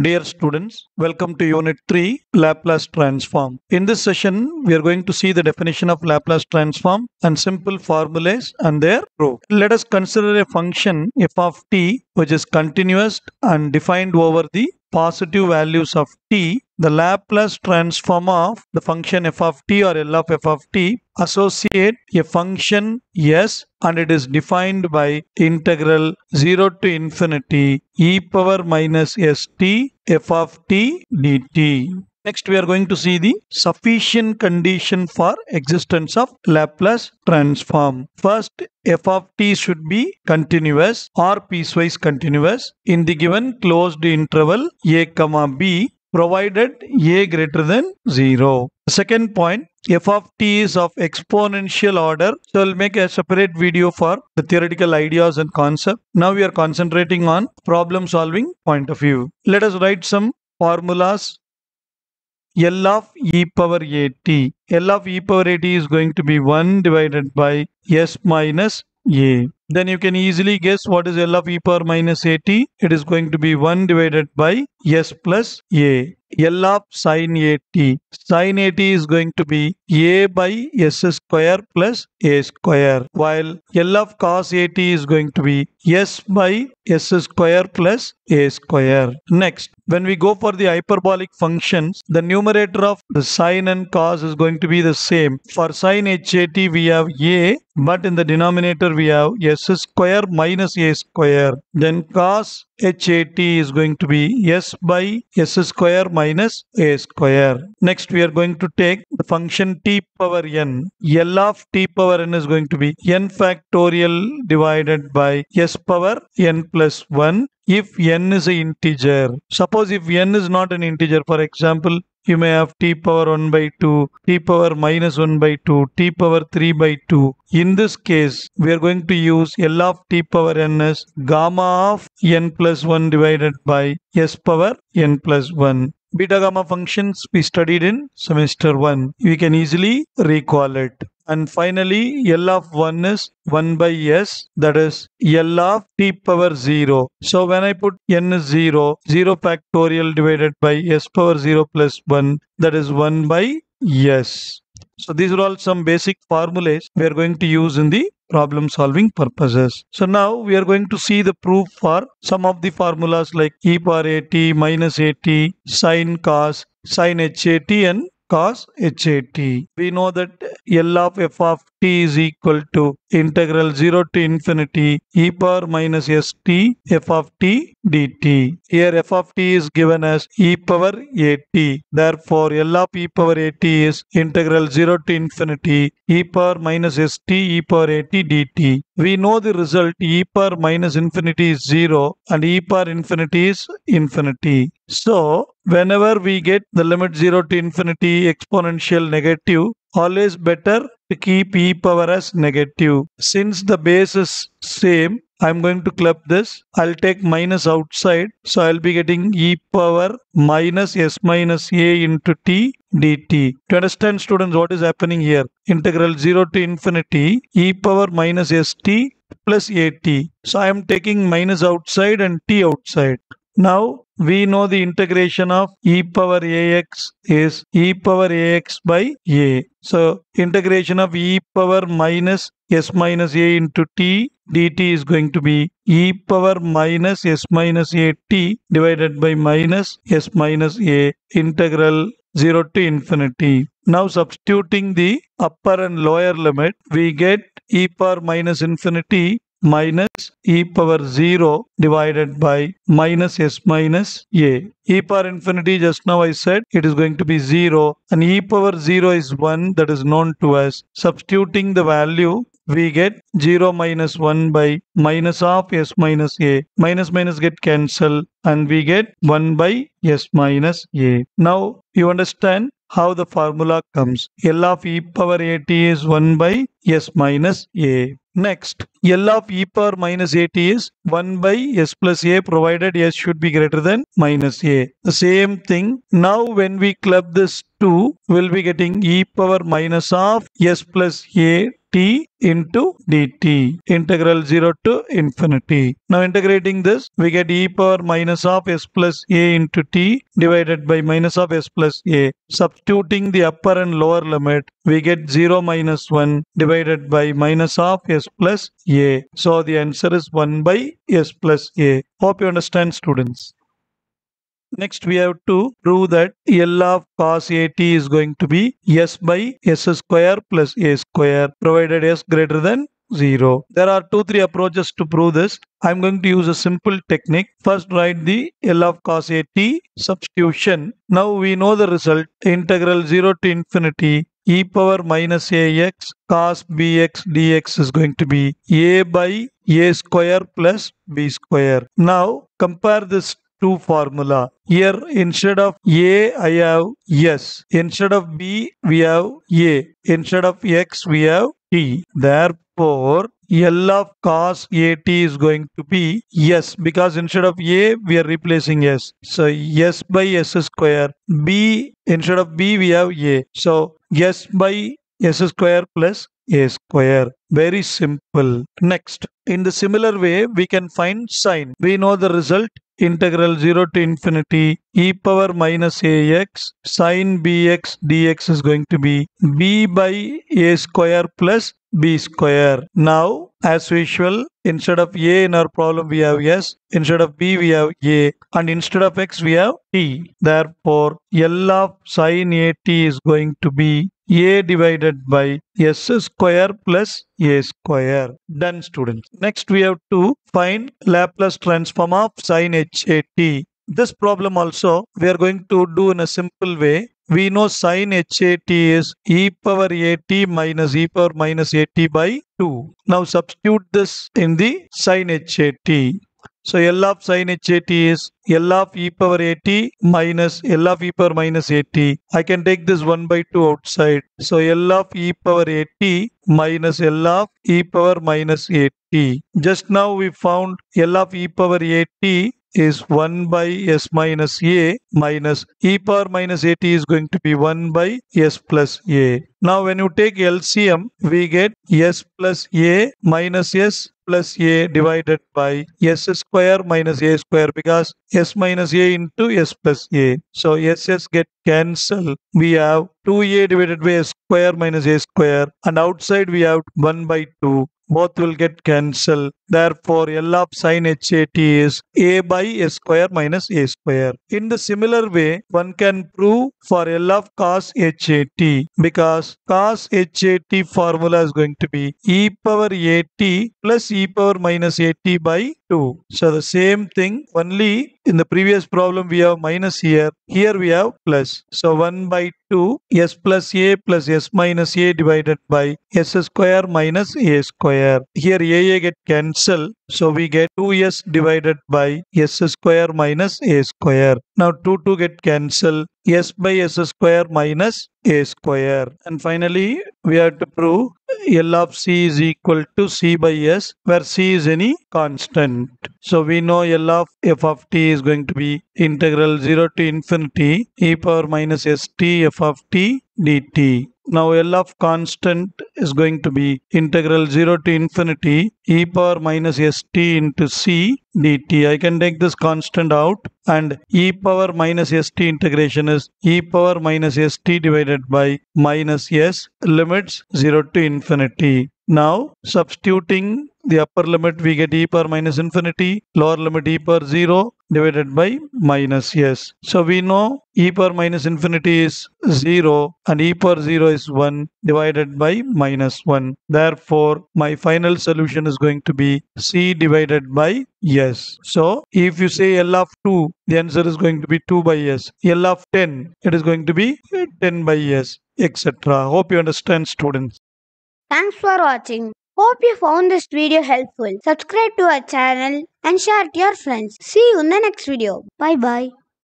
Dear students, welcome to Unit 3 Laplace Transform. In this session, we are going to see the definition of Laplace Transform and simple formulas and their proof. Let us consider a function f of t which is continuous and defined over the positive values of t. The Laplace transform of the function f of t or L of f of t associate a function s and it is defined by integral 0 to infinity e power minus st f of t dt. Next, we are going to see the sufficient condition for existence of Laplace transform. First, f of t should be continuous or piecewise continuous in the given closed interval a comma b provided a greater than 0. Second point, f of t is of exponential order. So I'll make a separate video for the theoretical ideas and concept. Now we are concentrating on problem solving point of view. Let us write some formulas L of e power at. L of e power at is going to be 1 divided by s minus a. Then you can easily guess what is L of e power minus at. It is going to be 1 divided by s plus a. L of sin at. Sin at is going to be a by s square plus a square. While L of cos at is going to be s by s square plus a square. Next, when we go for the hyperbolic functions, the numerator of the sine and cos is going to be the same. For sin hat we have a, but in the denominator we have s square minus a square. Then cos hat is going to be s by s square minus a square. Next we are going to take the function t power n. L of t power n is going to be n factorial divided by s power n plus 1 if n is an integer. Suppose if n is not an integer, for example, you may have t power 1 by 2, t power minus 1 by 2, t power 3 by 2. In this case, we are going to use L of t power n as gamma of n plus 1 divided by s power n plus 1. Beta gamma functions we studied in semester 1. We can easily recall it. And finally, L of 1 is 1 by s, that is L of t power 0. So when I put n is 0, 0 factorial divided by s power 0 plus 1, that is 1 by s. So these are all some basic formulas we are going to use in the problem solving purposes. So now we are going to see the proof for some of the formulas like e power at, minus at, sine cos, sine hat and cos hat. We know that L of f of t is equal to integral 0 to infinity e power minus st f of t dt. Here f of t is given as e power at. Therefore L of e power at is integral 0 to infinity e power minus st e power at dt. We know the result e power minus infinity is 0 and e power infinity is infinity. So whenever we get the limit 0 to infinity exponential negative always better to keep e power as negative. Since the base is same, I'm going to club this. I'll take minus outside. So I'll be getting e power minus s minus a into t dt. To understand students what is happening here, integral 0 to infinity e power minus st plus at. So I am taking minus outside and t outside. Now we know the integration of e power ax is e power ax by a. So integration of e power minus s minus a into t dt is going to be e power minus s minus a t divided by minus s minus a integral 0 to infinity. Now substituting the upper and lower limit, we get e power minus infinity minus e power 0 divided by minus s minus a. e power infinity just now I said it is going to be 0 and e power 0 is 1 that is known to us. Substituting the value we get 0 minus 1 by minus of s minus a. Minus minus get cancelled and we get 1 by s minus a. Now you understand how the formula comes. L of e power at is 1 by s minus a. Next, L of e power minus at is 1 by s plus a provided s should be greater than minus a. The same thing. Now when we club this 2, we'll be getting e power minus of s plus a t into dt. Integral 0 to infinity. Now integrating this, we get e power minus of s plus a into t divided by minus of s plus a. Substituting the upper and lower limit, we get 0 minus 1 divided by minus of s plus a. So the answer is 1 by s plus a. Hope you understand students. Next, we have to prove that L of cos AT is going to be S by S square plus A square, provided S greater than 0. There are two, three approaches to prove this. I'm going to use a simple technique. First, write the L of cos AT substitution. Now we know the result. Integral 0 to infinity e power minus ax cos bx dx is going to be a by a square plus b square. Now compare this two formula. Here instead of A I have S. Instead of B we have A. Instead of X we have T. Therefore L of cos AT is going to be S because instead of A we are replacing S. So S by S square. B instead of B we have A. So S by S square plus A square. Very simple. Next, in the similar way, we can find sine. We know the result integral 0 to infinity e power minus ax sine bx dx is going to be b by a square plus b square. Now, as usual, instead of a in our problem we have s, instead of b we have a, and instead of x we have t. Therefore, L of sine at is going to be a divided by s square plus a square. Done students. Next we have to find Laplace transform of sine hat. This problem also we are going to do in a simple way. We know sine hat is e power at minus e power minus at by 2. Now substitute this in the sine hat. So L of sin HAT is L of e power AT minus L of e power minus AT. I can take this 1 by 2 outside. So L of e power AT minus L of e power minus AT. Just now we found L of e power AT is 1 by s minus a minus e power minus at is going to be 1 by s plus a. Now when you take LCM, we get s plus a minus s plus a divided by s square minus a square because s minus a into s plus a. So s s get cancelled. We have 2a divided by s square minus a square and outside we have 1 by 2 both will get cancelled. Therefore, L of sin HAT is a by a square minus a square. In the similar way, one can prove for L of cos HAT because cos HAT formula is going to be e power AT plus e power minus AT by 2. So the same thing only in the previous problem we have minus here. Here we have plus. So 1 by 2 s plus a plus s minus a divided by s square minus a square. Here a a get cancelled. So we get 2s divided by s square minus a square. Now 2 to get cancelled. s by s square minus a square. And finally we have to prove L of c is equal to c by s where c is any constant. So we know L of f of t is going to be integral 0 to infinity e power minus st f of t dt. Now L of constant is going to be integral 0 to infinity e power minus st into c dt. I can take this constant out and e power minus st integration is e power minus st divided by minus s limits 0 to infinity. Now substituting the upper limit we get e power minus infinity, lower limit e power 0 divided by minus s. So we know e power minus infinity is 0 and e power 0 is 1 divided by minus 1. Therefore my final solution is going to be c divided by s. So if you say L of 2 the answer is going to be 2 by s. L of 10 it is going to be 10 by s etc. Hope you understand students. Thanks for watching. Hope you found this video helpful. Subscribe to our channel and share it to your friends. See you in the next video. Bye bye.